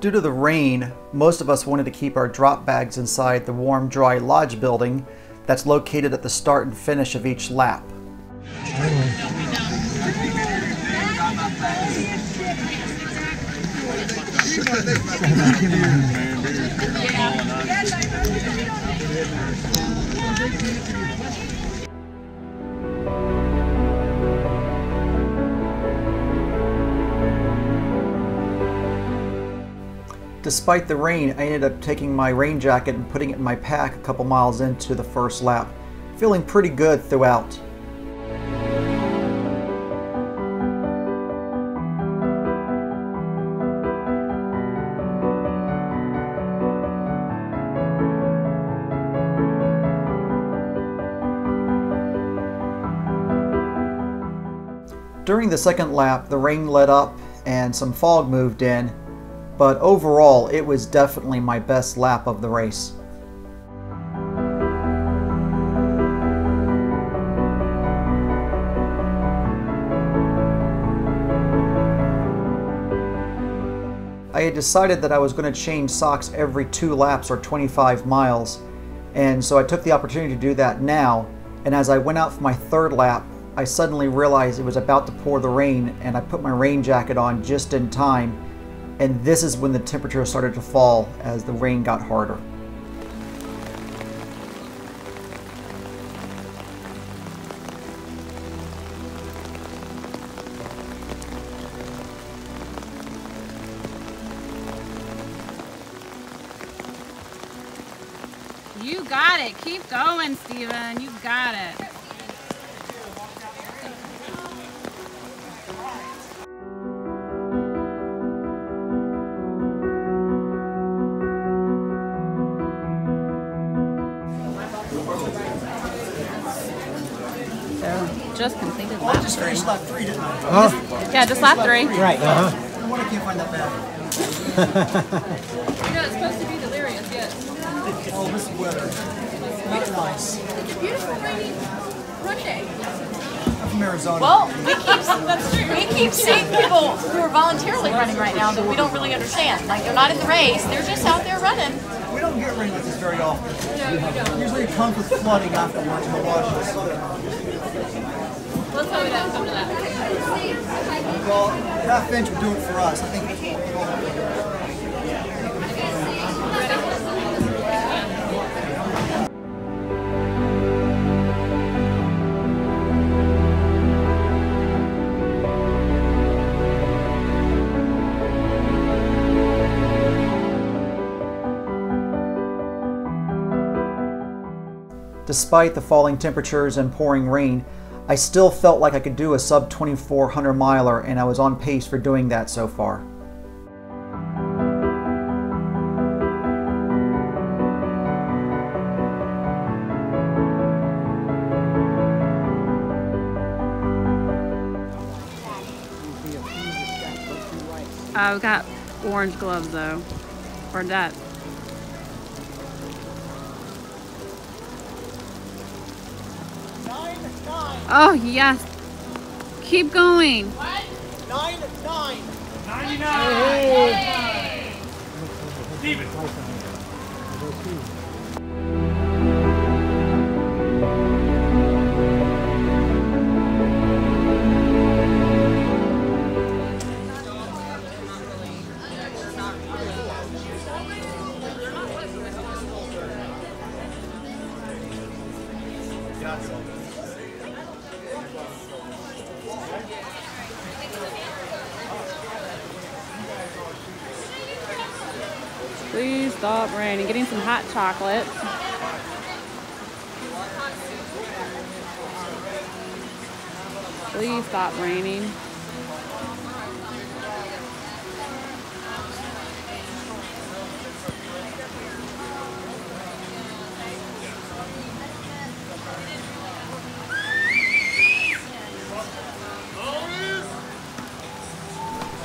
Due to the rain, most of us wanted to keep our drop bags inside the warm, dry lodge building that's located at the start and finish of each lap. Despite the rain, I ended up taking my rain jacket and putting it in my pack a couple miles into the first lap, feeling pretty good throughout. During the second lap, the rain let up and some fog moved in, but overall, it was definitely my best lap of the race. I had decided that I was going to change socks every two laps or 25 miles, and so I took the opportunity to do that now. And as I went out for my third lap, I suddenly realized it was about to pour the rain, and I put my rain jacket on just in time and this is when the temperature started to fall as the rain got harder. You got it. Keep going, Steven. You got it. Just completed lap just three. lap three, didn't I? Huh? Yeah, just lap three. Right, uh-huh. No wonder I can't find that bag. You know, it's supposed to be delirious, yes. Oh, this weather. Not nice. It's a beautiful rainy run day. I'm from Arizona. Well, we keep we keep seeing people who are voluntarily running right now that we don't really understand. Like they're not in the race; they're just out there running. We don't get rain like this very often. Usually it comes with flooding afterwards in the washes. Let's hope it doesn't come to that. Well, half inch would do it for us. I think Despite the falling temperatures and pouring rain, I still felt like I could do a sub 2400 miler and I was on pace for doing that so far. I've got orange gloves though. Or that. Oh yes. Keep going. Nine, nine. 99! Steven! Please stop raining. Getting some hot chocolate. Please stop raining.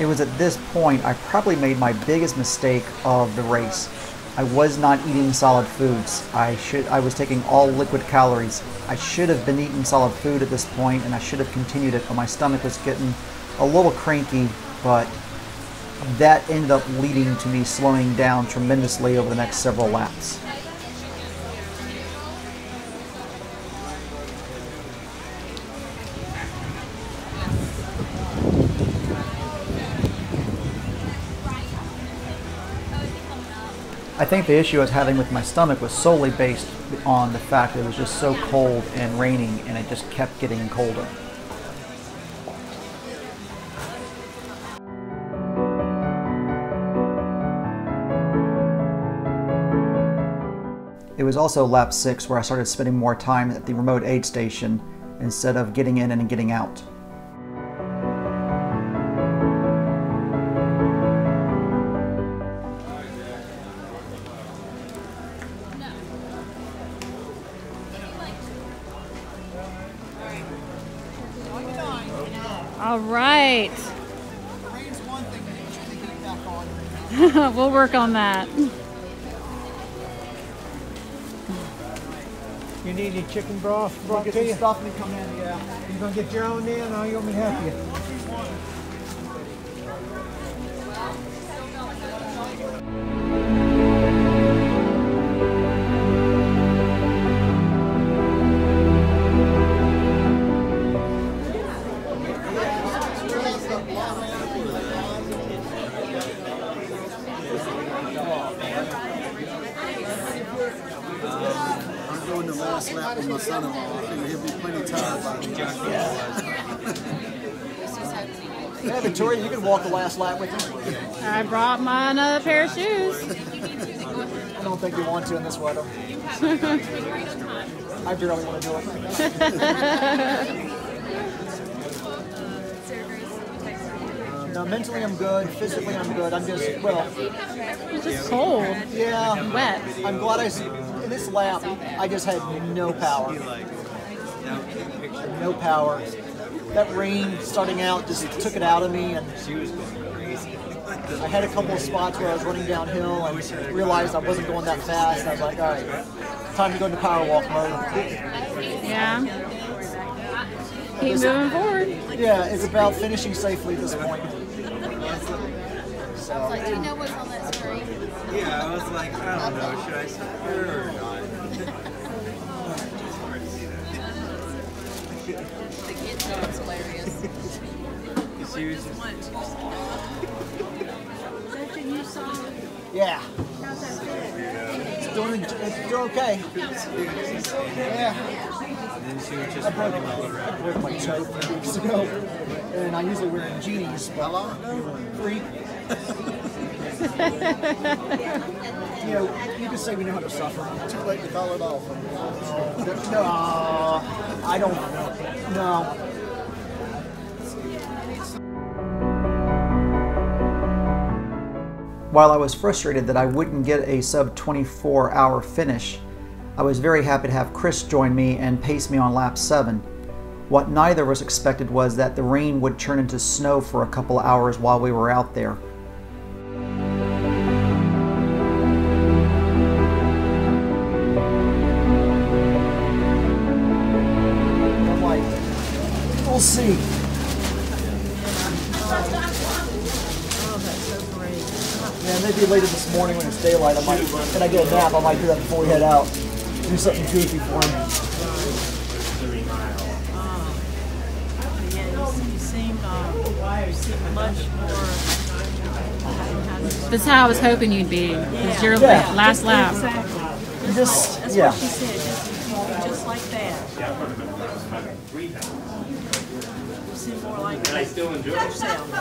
It was at this point I probably made my biggest mistake of the race. I was not eating solid foods. I should I was taking all liquid calories. I should have been eating solid food at this point and I should have continued it, but my stomach was getting a little cranky, but that ended up leading to me slowing down tremendously over the next several laps. I think the issue I was having with my stomach was solely based on the fact that it was just so cold and raining and it just kept getting colder. It was also lap 6 where I started spending more time at the remote aid station instead of getting in and getting out. Back on. we'll work on that. You need any chicken broth brought Get to some you? stuff and come in, yeah. You gonna get your own in, or you want me to help you? With me. I brought my another pair of shoes. I don't think you want to in this weather. I barely want to do it. No, mentally I'm good. Physically I'm good. I'm just well, It's just cold, yeah. wet. I'm glad I. In this lap, I just had no power. No power. That rain starting out just took it out of me, and I had a couple of spots where I was running downhill and realized I wasn't going that fast. And I was like, all right, time to go into power walk mode. Yeah. Keep moving forward. Yeah, it's about finishing safely at this point. Do you know what's on that screen? Yeah, I was like, I don't know, should I stop here or not? She was just, Yeah. It's doing, it's doing okay. Yeah. and then she was just I broke, running. I broke my toe three weeks ago, and I usually wear jeans. How long? Three. you know, you can say we know how to suffer. Too late to call it off. No, I don't. No. While I was frustrated that I wouldn't get a sub 24 hour finish, I was very happy to have Chris join me and pace me on lap 7. What neither of us expected was that the rain would turn into snow for a couple hours while we were out there. We'll see. Yeah, maybe later this morning when it's daylight, I might, and I get a nap, I might do that before we head out. Do something goofy for him. Yeah, you, you seem, uh, you seem much more. That's how I was hoping you'd be. It's your Yeah. last lap. Exactly. Just, That's yeah. what she said. Just, you, you just like that. You seem more like I still enjoy yourself.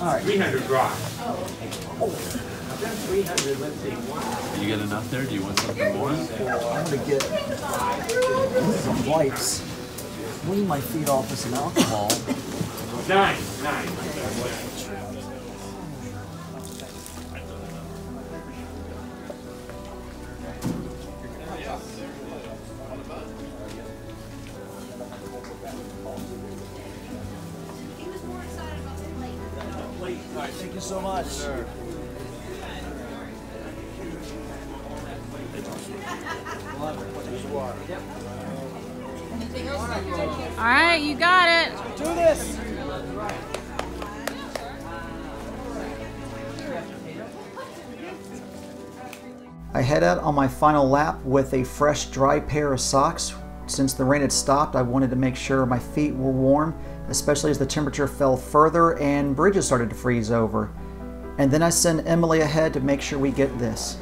All right. 300 rock. You get enough there? Do you want something more? I'm gonna get some wipes. Wean my feet off with some alcohol. Nine. Nine. Thank you so much. All right, you got it. Do this. I head out on my final lap with a fresh, dry pair of socks. Since the rain had stopped, I wanted to make sure my feet were warm, especially as the temperature fell further and bridges started to freeze over. And then I send Emily ahead to make sure we get this.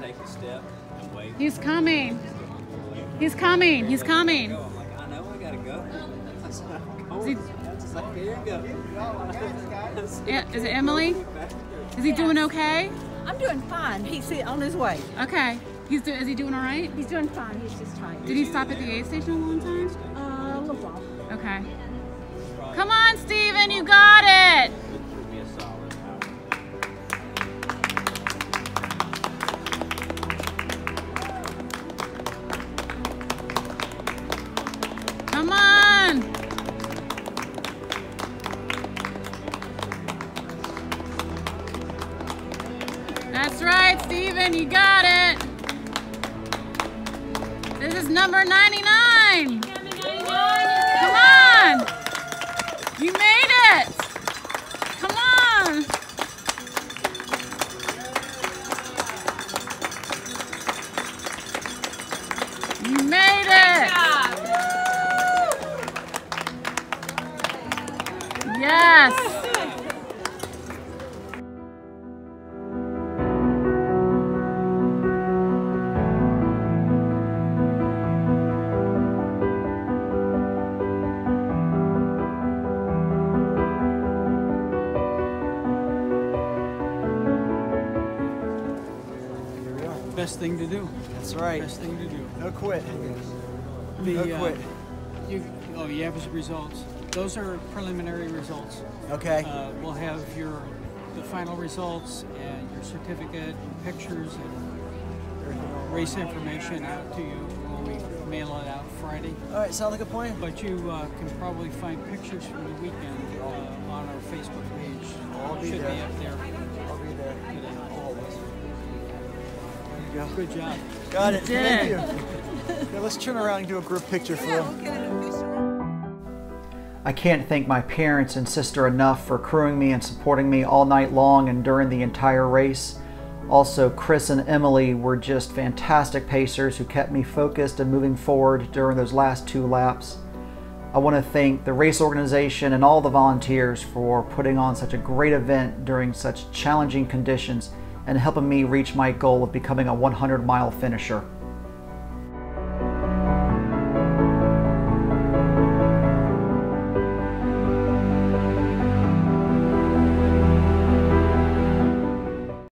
Take a step and wait. He's coming. He's coming. He's coming. I'm like, I know I gotta go. That's not going. Is he- That's just like, here you go. Yeah, Is it Emily? Is he doing okay? I'm doing fine. He's on his way. Okay. He's do- is he doing all right? He's doing fine. He's just tired. Did he stop at the aid station a long time? Uh, a little while. Okay. Come on, Steven, you got it. Come on. That's right, Steven, you got it. This is number 99. You made it. Yes. Best thing to do. That's right. Best thing to do. No quit. The, No uh, quit. You, oh, you have his results. Those are preliminary results. Okay. Uh, we'll have your the final results and your certificate, and pictures, and race information out to you when we mail it out Friday. All right, sound like a plan? But you uh, can probably find pictures from the weekend uh, on our Facebook page. I'll be Should there. be up there. I'll be there. today. There you go. Good job. Got it. did Thank you. Yeah, let's turn around and do a group picture for him. I can't thank my parents and sister enough for crewing me and supporting me all night long and during the entire race. Also, Chris and Emily were just fantastic pacers who kept me focused and moving forward during those last two laps. I want to thank the race organization and all the volunteers for putting on such a great event during such challenging conditions and helping me reach my goal of becoming a 100 mile finisher.